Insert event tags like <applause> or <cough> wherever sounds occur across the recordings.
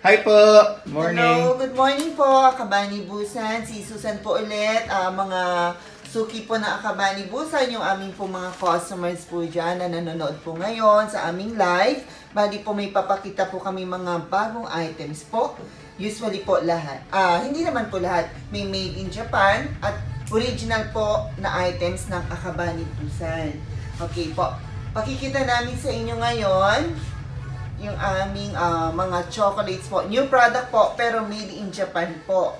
Hi po! Morning! Hello, good morning po, Akabani Busan. Si Susan po ulit, ah, mga suki po na Akabani Busan, yung aming po mga customers po dyan na nanonood po ngayon sa aming live. Bali po may papakita po kami mga bagong items po. Usually po lahat. Ah, hindi naman po lahat. May made in Japan at original po na items ng Akabani Busan. Okay po. Pakikita namin sa inyo ngayon yung aming ah, mga chocolates po. New product po, pero made in Japan po.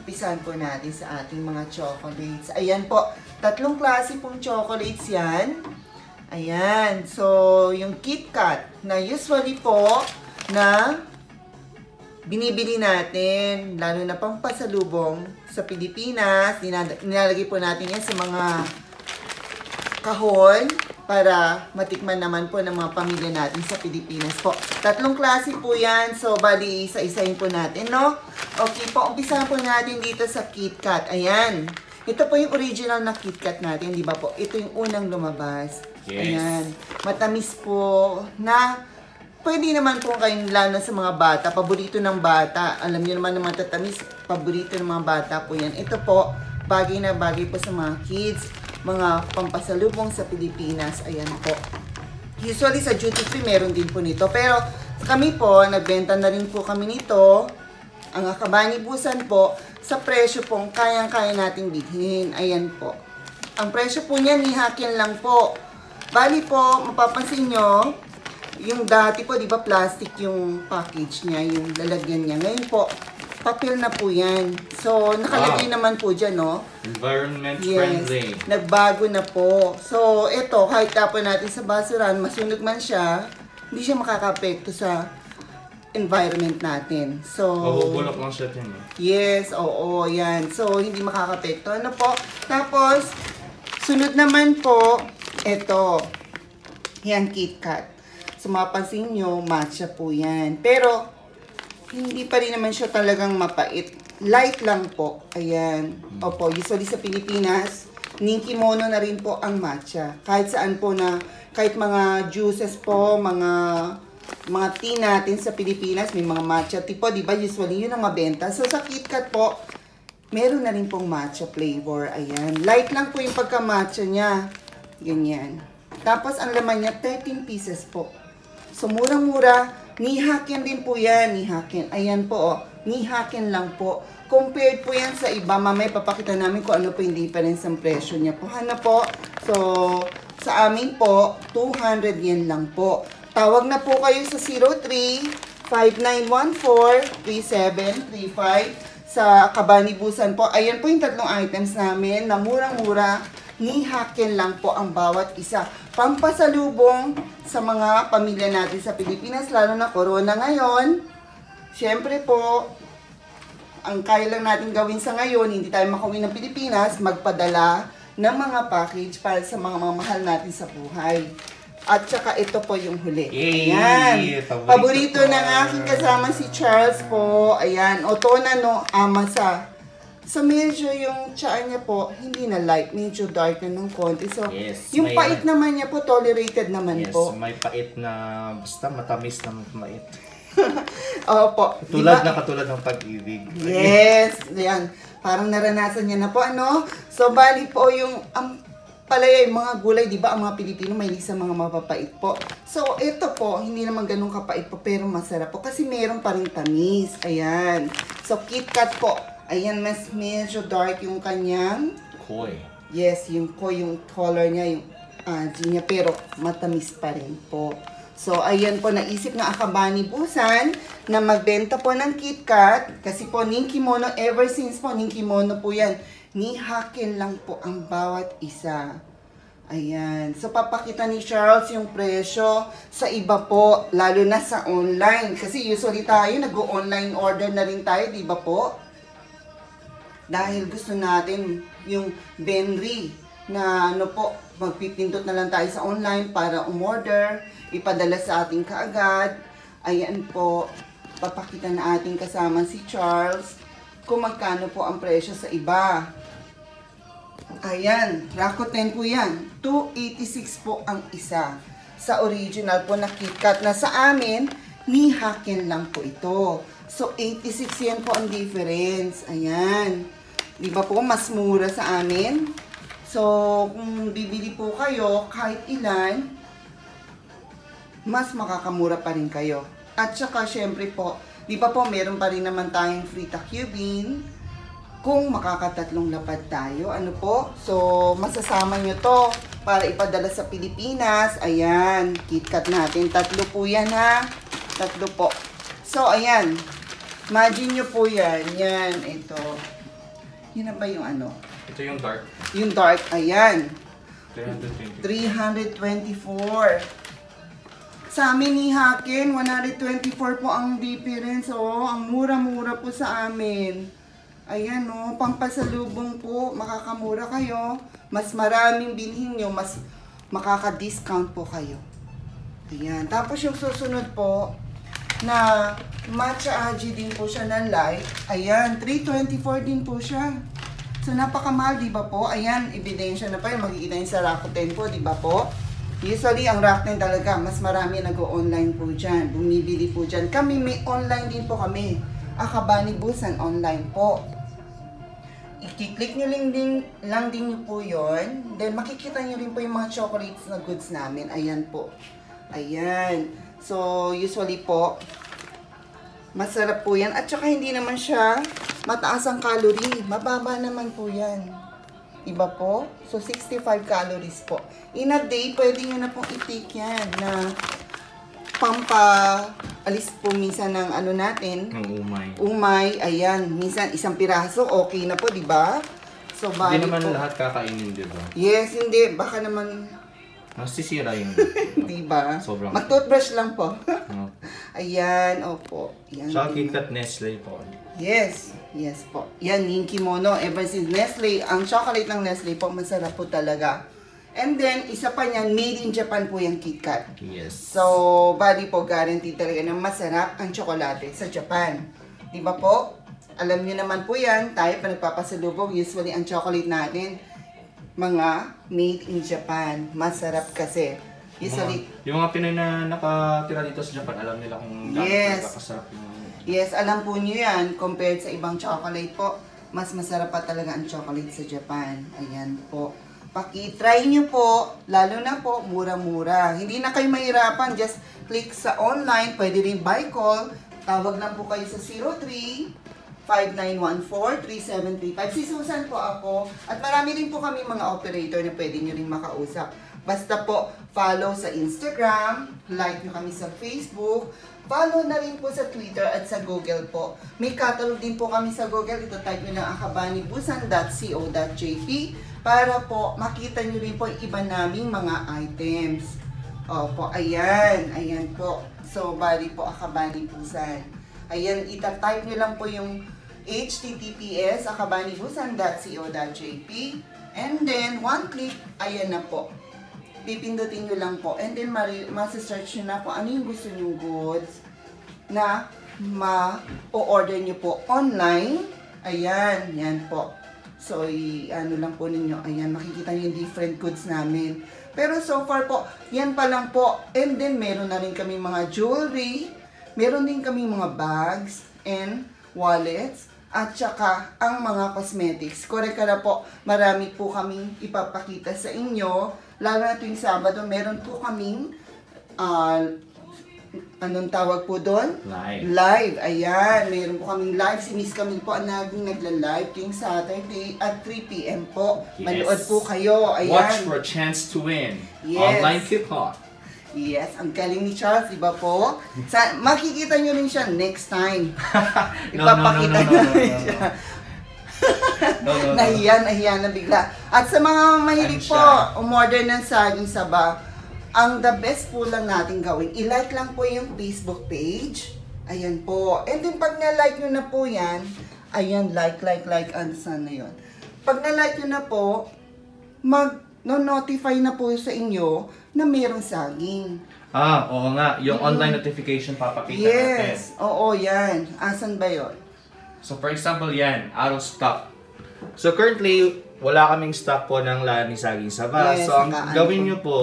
Umpisahan po natin sa ating mga chocolates. Ayan po, tatlong klase pong chocolates yan. Ayan, so yung KitKat na usually po na binibili natin, lalo na pang pasalubong sa Pilipinas. Nilalagay po natin yan sa mga kahon para matikman naman po ng mga pamilya natin sa Pilipinas po. Tatlong klase po yan. So, bali, isa-isahin po natin, no? Okay po, umpisahan po natin dito sa KitKat. Ayan. Ito po yung original na KitKat natin, di ba po? Ito yung unang lumabas. Yes. Ayan. Matamis po na pwede naman po kayong lalo sa mga bata. Paborito ng bata. Alam niyo naman ng mga tatamis, paborito ng mga bata po yan. Ito po, bagay na bagay po sa mga kids mga pampasalubong sa Pilipinas. Ayan po. Usually sa duty free meron din po nito. Pero kami po, nagbenta na rin po kami nito. Ang Akabani Busan po, sa presyo pong kayang-kaya nating bilhin. Ayan po. Ang presyo po niya, nihakin lang po. Bali po, mapapansin nyo, yung dati po, di ba plastic yung package niya, yung lalagyan niya. Ngayon po, papel na po yan. So, nakalagay Wow. naman po dyan, no? Environment Yes, friendly. nagbago na po. So, ito, kahit tapon natin sa basuran, masunog man siya, hindi siya makakapekto sa environment natin. So, Mabubulok lang siya din eh. yes, oo, yan. So, hindi makakapekto. Ano po? Tapos, sunod naman po, ito, yan, KitKat. So, mapansin nyo, matcha po yan. Pero, hindi pa rin naman siya talagang mapait. Light lang po. Ayan. Opo, usually sa Pilipinas, Ninkimono na rin po ang matcha. Kahit saan po na, kahit mga juices po, mga mga tea natin sa Pilipinas, may mga matcha tea po, di ba? Usually yun ang mabenta. So sa KitKat po, meron na rin pong matcha flavor. Ayan. Light lang po yung pagka-matcha niya. Ganyan. Tapos ang laman niya, 13 pieces po. So, murang-mura. Nihakin din po yan. Nihakin. Ayan po, oh. Nihakin lang po. Compared po yan sa iba. Mamaya papakita namin kung ano po yung difference ng presyo niya po. Ano po? So, sa amin po, 200 yen lang po. Tawag na po kayo sa 03-5914-3735 sa Kabanibusan po. Ayan po yung tatlong items namin na murang-mura. Nihakin lang po ang bawat isa. Pampasalubong sa mga pamilya natin sa Pilipinas, lalo na corona ngayon. Siyempre po, ang kaya lang natin gawin sa ngayon, hindi tayo makauwi ng Pilipinas, magpadala ng mga package para sa mga mamahal natin sa buhay. At saka ito po yung huli. Yay! Ayan. Paborito ng aking kasama si Charles po. Ayan. Otona no Amasa. So medyo yung tsaa niya po, hindi na light, medyo dark na ng konti. So Yes, yung may- pait naman niya po, tolerated naman Yes, po. may pait na, basta matamis na mait. <laughs> Opo. Tulad Diba? na katulad ng pag-ibig. Yes, yan. Parang naranasan niya na po, ano? So, bali po yung, ang palaya, yung mga gulay, di ba, ang mga Pilipino may sa mga mapapait po. So, ito po, hindi naman ganun kapait po, pero masarap po. Kasi meron pa rin tamis. Ayan. So, KitKat po. Ayan, mas medyo dark yung kanyang, Koy. yes, yung ko, yung color niya, yung aji niya, pero matamis pa rin po. So, ayan po, naisip ng Akabani Busan na magbenta po ng KitKat. Kasi po, Ninkimono, ever since po, Ninkimono po yan. Nihakin lang po ang bawat isa. Ayan. So, papakita ni Charles yung presyo sa iba po, lalo na sa online. Kasi usually tayo, nag-online order na rin tayo, di ba po? Dahil gusto natin yung Benry na ano po, magpipindot na lang tayo sa online para umorder, ipadala sa ating kaagad. Ayan po, papakita na ating kasama si Charles kung magkano po ang presyo sa iba. Ayan, Rakuten po yan. 286 po ang isa. Sa original po na KitKat na sa amin, ni Haken lang po ito. So, 86 yan po ang difference. Ayan. Di ba po, mas mura sa amin? So, kung bibili po kayo, kahit ilan, mas makakamura pa rin kayo. At saka, syempre po, di ba po, meron pa rin naman tayong free takubin kung makakatatlong lapad tayo. Ano po? So, masasama nyo to para ipadala sa Pilipinas. Ayan, KitKat natin. Tatlo po yan ha. Tatlo po. So, ayan. Imagine nyo po yan. Yan, ito. Yun na ba yung ano? Ito yung dark. Yung dark, ayan. 320. 324. Sa amin ni Haken, 124 po ang difference. Oh, ang mura-mura po sa amin. Ayan, oh, pampasalubong po. Makakamura kayo. Mas maraming bilhin nyo, mas makaka-discount po kayo. Ayan. Tapos yung susunod po, na matcha aji din po siya na light. Ayan, 324 din po siya. So, napakamahal, di ba po? Ayan, ebidensya na pa yun. Makikita yun sa Rakuten po, di ba po? Usually, ang Rakuten talaga, mas marami nag-online po dyan. Bumibili po dyan. Kami, may online din po kami. Akabani Busan, online po. I-click nyo lang din, lang din nyo po yon. Then, makikita nyo rin po yung mga chocolates na goods namin. Ayan po. Ayan. So, usually po, masarap po yan. At saka hindi naman siya mataas ang calorie. Mababa naman po yan. Iba po? So, 65 calories po. In a day, pwede nyo na pong i-take yan na pampa alis po minsan ng ano natin, Ng umay. umay, ayan, minsan isang piraso, okay na po, di ba? So, bali Hindi naman po. lahat kakainin, di ba? Yes, hindi. Baka naman, Nasisira yung... <laughs> di ba? Sobrang- Mag-toothbrush lang po. ano. <laughs> ayan, opo. Yan Tsaka. KitKat Nestle po. Yes, yes po. Yan, yung kimono. Ever since Nestle, ang chocolate ng Nestle po, masarap po talaga. And then, isa pa niyan, made in Japan po yung KitKat. Yes. So, bali po, guaranteed talaga na masarap ang tsokolate sa Japan. Di ba po? Alam niyo naman po yan, tayo pa nagpapasalubong, usually ang chocolate natin, mga made in Japan. Masarap kasi. Usually, Mga- yung mga Pinoy na nakatira dito sa Japan, alam nila kung Yes. nakakasarap yung... yes, alam po niyo yan, compared sa ibang chocolate po, mas masarap pa talaga ang chocolate sa Japan. Ayan po. Paki-try niyo po, lalo na po, mura-mura. Hindi na kayo mahirapan, just click sa online, pwede rin by call. Tawag lang po kayo sa 03 5914-3735. Si Susan po ako. At marami rin po kami mga operator na pwede nyo rin makausap. Basta po, follow sa Instagram, like nyo kami sa Facebook, follow na rin po sa Twitter at sa Google po. May catalog din po kami sa Google. Ito type nyo lang akabanibusan.co.jp para po makita nyo rin po iba naming mga items. Opo, ayan. Ayan po. So, bali po akabani busan. Ayan, itatype nyo lang po yung https akabanibusan.co.jp and then one click, ayan na po. Pipindutin nyo lang po and then masisearch nyo na kung ano yung gusto nyong goods na ma-order nyo po online. Ayan, yan po. So, i- ano lang po ninyo, ayan, makikita nyo yung different goods namin. Pero so far po, yan pa lang po. And then, meron na rin kami mga jewelry, meron din kami mga bags and wallets, at saka ang mga cosmetics. Correct ka na po, marami po kaming ipapakita sa inyo. Lalo na tuwing Sabado, meron po kaming ah, anong tawag po doon? Live. Live, ayan. Meron po kaming live. Si Miss Camille po ang naging nagla-live tuwing Saturday at 3pm po. Yes. Manood po kayo. Ayan. Watch for a chance to win. Yes. Online kickoff. Yes, ang galing ni Charles, di ba po? Sa, makikita nyo rin siya next time. <laughs> No, no, no, Ipapakita no, no, nyo no, rin no, no. siya. <laughs> No, no, no. Nahiya, nahiya na bigla. At sa mga mahilig po, umorder ng saging saba, ang the best po lang natin gawin, i-like lang po yung Facebook page. Ayan po. And then pag na-like nyo na po yan, ayan, like, like, like, ano saan na yun. Pag na-like nyo na po, mag-notify na po sa inyo na mayroong saging. Ah, oo nga. Yung online notification papakita natin. Yes, oo yan. Asan ba yon? So for example yan, out of stock. So currently, wala kaming stock po ng lani saging saba. Yes, so ang gawin po. nyo po,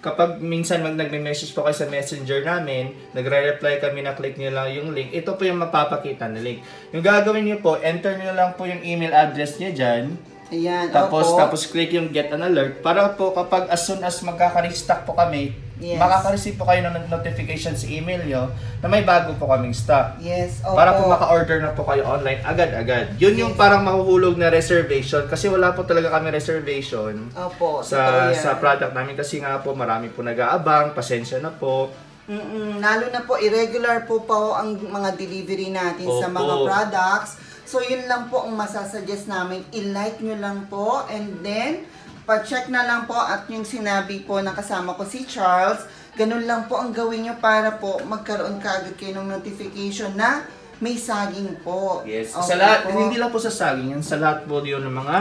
kapag minsan mag nagme-message po kayo sa messenger namin, nagre-reply kami na click nyo lang yung link, ito po yung mapapakita na link. Yung gagawin nyo po, enter nyo lang po yung email address nyo dyan, Ayan, tapos opo. tapos click yung get an alert para po kapag as soon as magkaka-restock po kami, Yes. makaka-receive po kayo ng notification sa email nyo na may bago po kaming stock. Yes, opo. Para po maka-order na po kayo online agad-agad. Yun yung Yes. parang mahuhulog na reservation kasi wala po talaga kami reservation Opo, sa sa product namin kasi nga po marami po nag-aabang, pasensya na po. Mm-mm, lalo na po, irregular po po ang mga delivery natin sa Opo. mga products. So, yun lang po ang masasuggest namin. I-like nyo lang po and then, pa-check na lang po at yung sinabi po na kasama ko si Charles, ganun lang po ang gawin nyo para po magkaroon kaagad kayo ng notification na may saging po. Yes. Okay sa lahat, po. hindi lang po sa saging, yan sa lahat po yun ng mga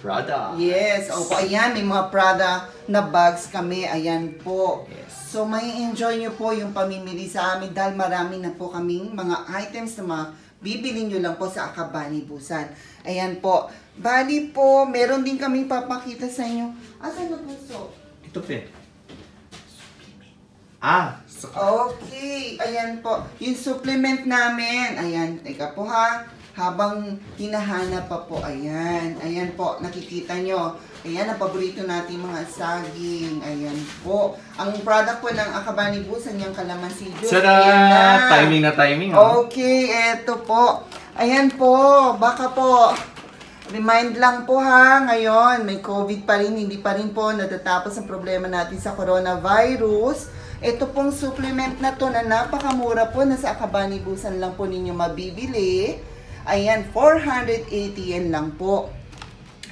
product. Yes, opo, ayan, may mga Prada na bags kami, ayan po. Yes. So, may enjoy nyo po yung pamimili sa amin dahil marami na po kaming mga items na mga bibili nyo lang po sa Akabani Busan. Ayan po. Bali po, meron din kaming papakita sa inyo. Asan na puso? Ito po eh. Ah, so, Okay, ayan po. Yung supplement namin, ayan, teka po ha. Habang hinahanap pa po, ayan, ayan po, nakikita nyo. Ayan, ang paborito natin mga saging, ayan po. Ang product po ng Akabani Busan, yung kalamansi juice. Sada! Timing na timing. Oh. Okay, eto po. Ayan po, baka po, remind lang po ha, ngayon, may COVID pa rin, hindi pa rin po natatapos ang problema natin sa coronavirus. Ito pong supplement na to na napakamura po, nasa Akabani Busan lang po ninyo mabibili. Ayan, 480 yen lang po.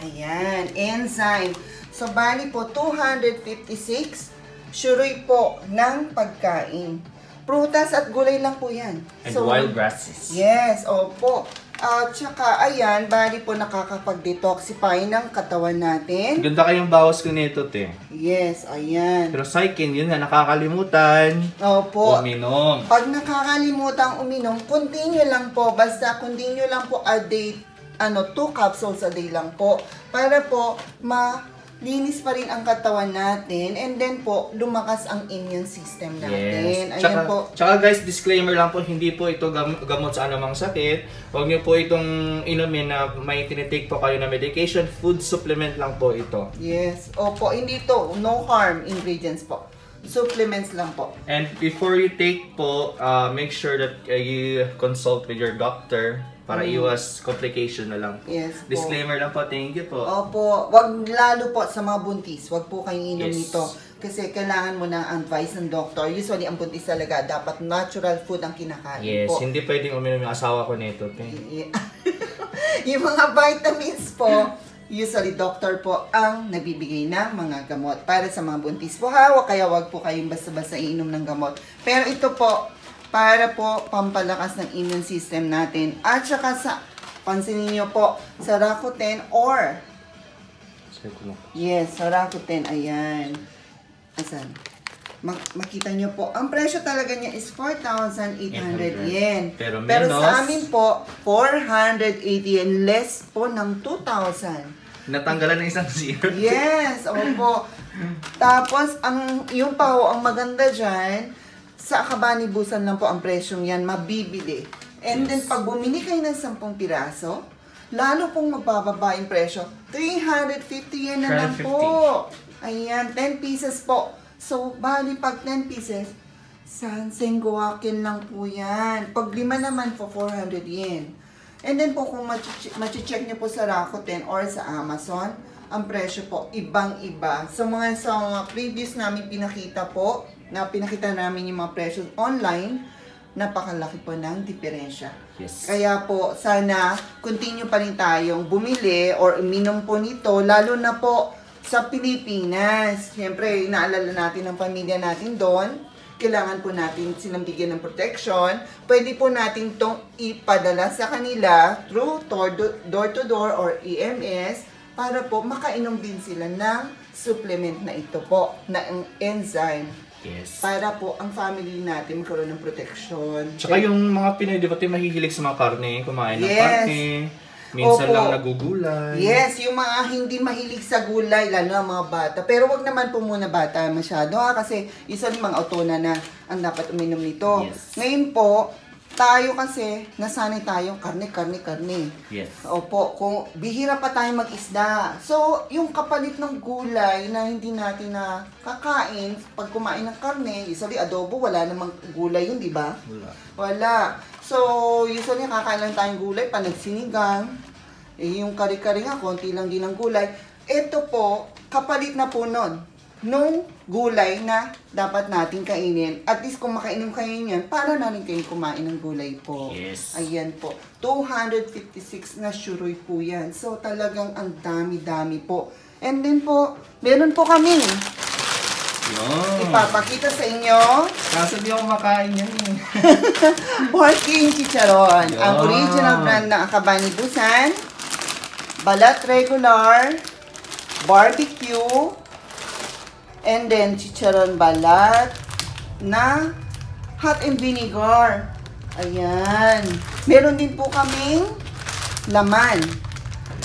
Ayan, enzyme. So, bali po, 256 syuroy po ng pagkain. Prutas at gulay lang po yan. And wild grasses. Yes, opo. At saka, ayan, bali po nakakapag-detoxify ng katawan natin. Ganda kayong bawas ko nito, te. Yes, ayan. Pero Saikin, yun nga, nakakalimutan. Opo. Uminom. Pag nakakalimutang uminom, continue lang po. Basta continue lang po a day, ano, two capsules a day lang po. Para po, malinis pa rin ang katawan natin. And then po, lumakas ang immune system natin. Ayan Tsaka, po. tsaka guys, disclaimer lang po, hindi po ito gam- gamot sa anumang sakit. Huwag niyo po itong inumin na may tinitake po kayo na medication. Food supplement lang po ito. Yes. Opo, hindi to. No harm ingredients po. Supplements lang po. And before you take po, uh, make sure that uh, you consult with your doctor para iwas complication na lang po. Mm. Yes po. Disclaimer lang po, thank you po. Opo, wag lalo po sa mga buntis, wag po kayong inom Yes. nito. Kasi kailangan mo ng advice ng doctor. Usually, ang buntis talaga, dapat natural food ang kinakain Yes, po. hindi pwedeng uminom yung asawa ko nito. te. Y- <laughs> yung mga vitamins po, usually doctor po ang nagbibigay ng mga gamot para sa mga buntis po ha. Wag kaya wag po kayong basta-basta iinom ng gamot. Pero ito po, para po pampalakas ng immune system natin. At saka sa, pansinin niyo po, sa Rakuten or. Yes, sa Rakuten, ayan. Asan? Mak- makita nyo po, ang presyo talaga niya is 4,800 yen. Pero Pero sa amin po, 480 yen, less po ng 2,000. Natanggalan ng isang zero. Yes, opo. Tapos, ang, yung pa ho, ang maganda dyan, sa Akabani Busan lang po ang presyong yan, mabibili. And then, Yes. pag bumili kayo ng 10 piraso, lalo pong magbababa yung presyo. 350 yen na lang 350. po. Ayan, 10 pieces po. So, bali pag 10 pieces, Sanseng Guakin lang po yan. Pag lima naman po, 400 yen. And then po, kung machi- machi-check nyo po sa Rakuten or sa Amazon, ang presyo po, ibang-iba. Sa mga sa mga previous namin pinakita po, na pinakita namin yung mga presyo online, napakalaki po ng diferensya. Yes. Kaya po, sana continue pa rin tayong bumili or uminom po nito, lalo na po sa Pilipinas. Siyempre, inaalala natin ang pamilya natin doon. Kailangan po natin silang bigyan ng protection. Pwede po natin itong ipadala sa kanila through door- door-to-door or EMS para po makainom din sila ng supplement na ito po, na ang enzyme Yes. para po ang family natin magkaroon ng protection. Tsaka yung mga Pinoy, di ba mahihilig sa mga karne, kumain ng Yes. karne. Minsan Opo. lang nagugulay. Yes, yung mga hindi mahilig sa gulay, lalo na mga bata. Pero wag naman po muna bata masyado ha, kasi isa mga autona na ang dapat uminom nito. Yes. Ngayon po, tayo kasi, nasanay tayo, karne, karne, karne. Yes. Opo, kung bihira pa tayo mag-isda. So, yung kapalit ng gulay na hindi natin na kakain, pag kumain ng karne, usually adobo, wala namang gulay yun, di ba? Wala. Wala. So, usually kakain lang tayong gulay, panagsinigang. Eh, yung kari-kari nga, konti lang din ang gulay. Ito po, kapalit na po nun. Nung gulay na dapat natin kainin. At least kung makainom kayo yan, para na rin kayo kumain ng gulay po. Yes. Ayan po. 256 na shuroy po yan. So, talagang ang dami-dami po. And then po, meron po kaming Yun. ipapakita sa inyo Kaso di ako makain yan eh. <laughs> Porking Chicharon. Ang Yan. original brand ng Akabani Busan. Balat regular. Barbecue. And then chicharon balat na hot and vinegar. Ayan. Meron din po kaming laman.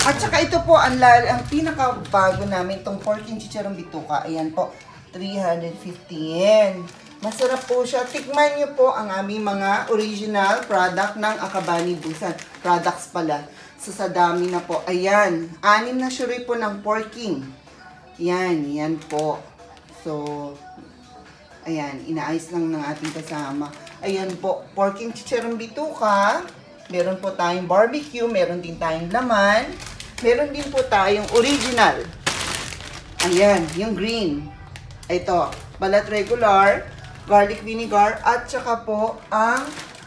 At saka ito po, ang, ang pinakabago namin, itong pork and chicharon bituka. Ayan po, 350 yen. Masarap po siya. Tikman niyo po ang aming mga original product ng Akabani Busan. Products pala. So, sa dami na po. Ayan. Anim na suri po ng porking. Yan, yan po. So, ayan, inaayos lang ng ating kasama. Ayan po, porking chicharon bituka. Meron po tayong barbecue, meron din tayong laman. Meron din po tayong original. Ayan, yung green. Ito, balat regular, garlic vinegar, at saka po ang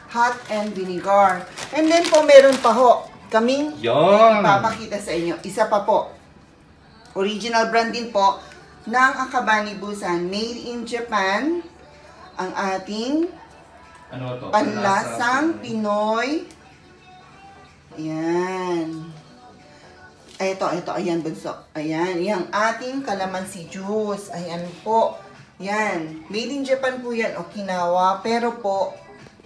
hot and vinegar. And then po, meron pa ho, kaming Yun. papakita sa inyo. Isa pa po, original brand din po ng Akabani Busan, made in Japan. Ang ating Ano to? panlasang Pinoy. Ayan. Ito, ito, ayan, bunso. Ayan, yung ating calamansi juice. Ayan po. Yan. Made in Japan po yan, Okinawa. Pero po,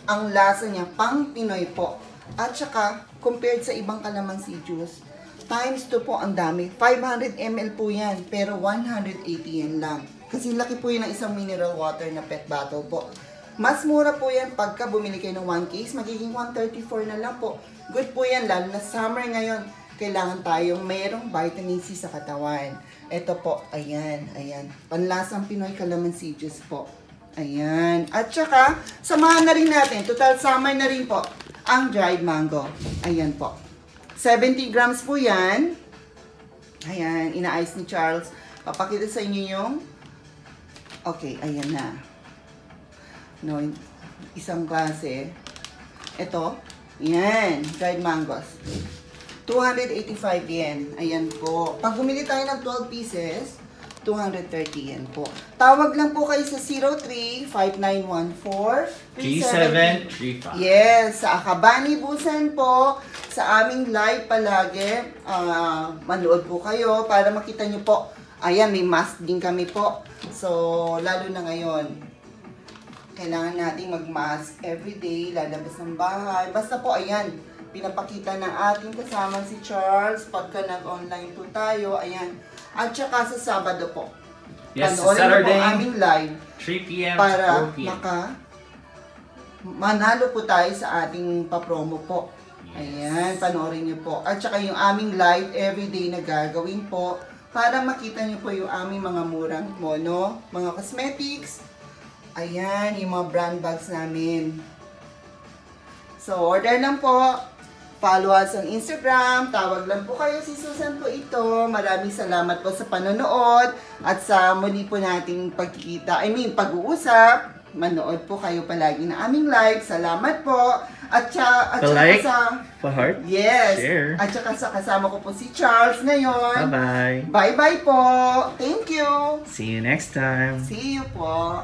ang lasa niya, pang Pinoy po. At saka, compared sa ibang calamansi juice, times 2 po ang dami. 500 ml po yan, pero 180 yen lang. Kasi laki po yun ng isang mineral water na pet bottle po. Mas mura po yan pagka bumili kayo ng 1 case, magiging 134 na lang po. Good po yan, lalo na summer ngayon. Kailangan tayong mayroong vitamin C sa katawan. Ito po, ayan, ayan. Panlasang Pinoy Calamansi Juice po. Ayan. At saka, samahan na rin natin, total summer na rin po, ang dried mango. Ayan po. 70 grams po yan. Ayan, inaayos ni Charles. Papakita sa inyo yung... Okay, ayan na. No, isang klase. Ito. Yan, dried mangoes. 285 yen. Ayan po. Pag bumili tayo ng 12 pieces, 230 yen po. Tawag lang po kayo sa 03-5914 G735. Yes, sa Akabani Busan po, sa aming live palagi, ah, manood po kayo para makita nyo po. Ayan, may mask din kami po. So, lalo na ngayon, kailangan nating mag-mask everyday, lalabas ng bahay. Basta po, ayan, pinapakita ng ating kasama si Charles pagka nag-online po tayo, ayan. At saka sa Sabado po. Yes, Panoorin Saturday, po aming live 3 p.m. para to 4 p.m. maka manalo po tayo sa ating papromo po. Ayan, panoorin niyo po. At saka yung aming live everyday na gagawin po para makita niyo po yung aming mga murang mono, mga cosmetics. Ayan, yung mga brand bags namin. So, order lang po. Follow us on Instagram. Tawag lang po kayo si Susan po ito. Maraming salamat po sa panonood at sa muli po nating pagkikita. I mean, pag-uusap. Manood po kayo palagi na aming live. Salamat po. At, sa, at saka Pa-like? sa... Pa-heart? Yes. Share. At saka sa kasama ko po si Charles ngayon. Bye-bye. Bye-bye po. Thank you. See you next time. See you po.